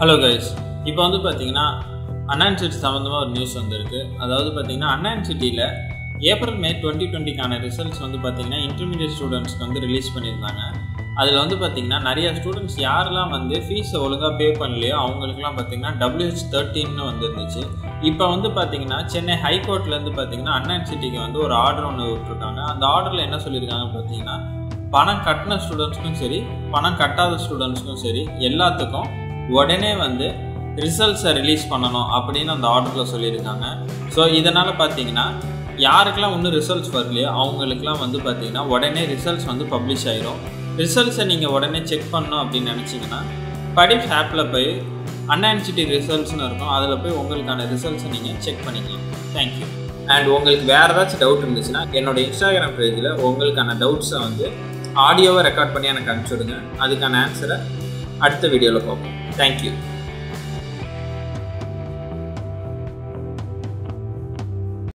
Hello guys இப்போ வந்து பார்த்தீங்கன்னா அண்ணான் சிட்டி சம்மந்தமாக ஒரு நியூஸ் வந்திருக்கு. அதாவது பார்த்தீங்கன்னா அண்ணான் சிட்டியில் ஏப்ரல் மே டுவெண்ட்டி டுவெண்ட்டிக்கான ரிசல்ட்ஸ் வந்து பார்த்தீங்கன்னா இன்டர்மீடியட் ஸ்டூடெண்ட்ஸ்க்கு வந்து ரிலீஸ் பண்ணியிருந்தாங்க. அதில் வந்து பார்த்தீங்கன்னா நிறைய ஸ்டூடெண்ட்ஸ் யாரெல்லாம் வந்து ஃபீஸை ஒழுங்காக பே பண்ணலையோ அவங்களுக்குலாம் பார்த்தீங்கன்னா டபிள்யூஹெச் தேர்ட்டின்னு வந்துருந்துச்சு. இப்போ வந்து பார்த்தீங்கன்னா சென்னை ஹைகோர்ட்லேருந்து பார்த்தீங்கன்னா அண்ணான் சிட்டிக்கு வந்து ஒரு ஆர்டர் ஒன்று விட்டுருக்காங்க. அந்த ஆர்டரில் என்ன சொல்லியிருக்காங்க பார்த்தீங்கன்னா பணம் கட்டின ஸ்டூடெண்ட்ஸ்க்கும் சரி பணம் கட்டாத ஸ்டூடெண்ட்ஸ்க்கும் சரி எல்லாத்துக்கும் உடனே வந்து ரிசல்ட்ஸை ரிலீஸ் பண்ணணும் அப்படின்னு அந்த ஆர்டரில் சொல்லியிருக்காங்க. ஸோ இதனால் பார்த்தீங்கன்னா யாருக்கெல்லாம் ஒன்றும் ரிசல்ட்ஸ் வரலையோ அவங்களுக்குலாம் வந்து பார்த்தீங்கன்னா உடனே ரிசல்ட்ஸ் வந்து பப்ளிஷ் ஆயிரும். ரிசல்ட்ஸை நீங்கள் உடனே செக் பண்ணணும் அப்படின்னு நினச்சிங்கன்னா படிஃப் ஆப்பில் போய் அன்ஆன்சிட்டி ரிசல்ட்ஸ்னு இருக்கும். அதில் போய் உங்களுக்கான ரிசல்ட்ஸை நீங்கள் செக் பண்ணிக்கலாம். தேங்க்யூ அண்ட் உங்களுக்கு வேறு ஏதாச்சும் டவுட் இருந்துச்சுன்னா என்னோட இன்ஸ்டாகிராம் பேஜில் உங்களுக்கான டவுட்ஸை வந்து ஆடியோவை ரெக்கார்ட் பண்ணி எனக்கு அனுப்பிச்சுடுங்க. அதுக்கான ஆன்சரை அடுத்த வீடியோவில் பார்ப்போம். தேங்க்யூ